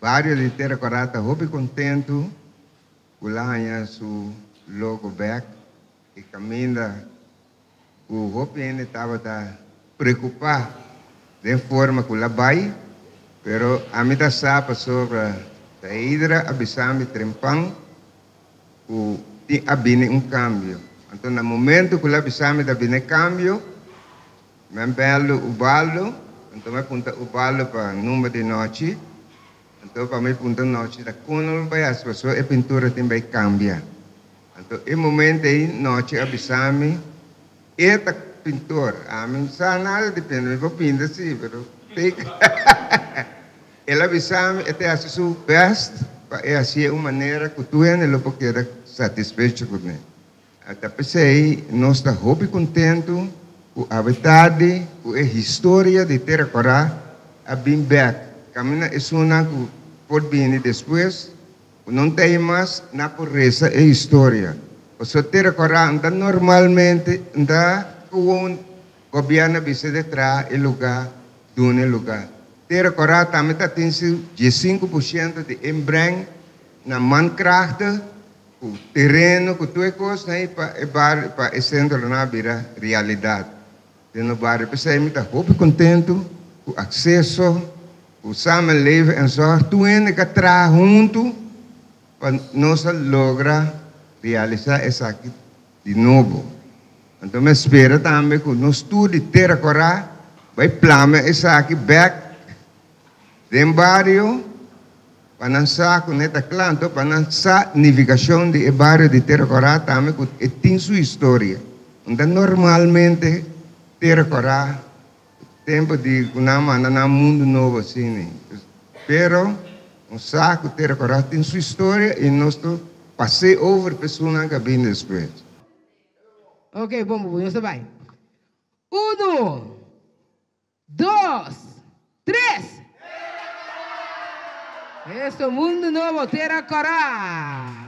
barrio de Terra Corata, hope contento, ulanya su logo back, e caminha, o hope ainda estava tá preocupado de forma que lá vai, pero a mim tá sapa sobre a hidra abisame trempang, o abine um cambio. Então, no momento que lá abisame da bine cambio, me belo o balo, então me punta o balo para número de noite, então para me punta noite da quando vai as pessoas a pintura também cambia. Então, em momento aí noite abisame, esta pintura, a mim sa nada depende, me vou pintar sim, pero tem ela abisame até a sua best, é assim uma maneira que tu é não pode querer satisfeito com ele. Até pensei, nós estamos muito contentes com a verdade, com a história de Terra Corá, a bem é uma que pode vir depois, não tem mais na porreza a história. Terra Corá anda normalmente, com o governo bisa de trás e lugar, de um lugar. Terra Corá também tem 15% de embreng na mankrachten, o terreno que tu é coisa aí para para centro na vira realidade. No bairro pessoal me está muito contente com o acesso, o samenleven en zo. Tu ainda que junto para nós lograr realizar isso aqui de novo. Então me espera também que no estudo terra corá vai planear isso aqui back dentro bairro panansa com neta clanto panansa navegação de bairro de Terra Corá também que tem sua história então normalmente Terra Corá tempo de kunama na mundo novo assim né pero um saco Terra Corá tem sua história e nós passei over pessoas que vêm depois Ok, vamos, vamos, vai. Um, dois, três. Este mundo novo terá coragem.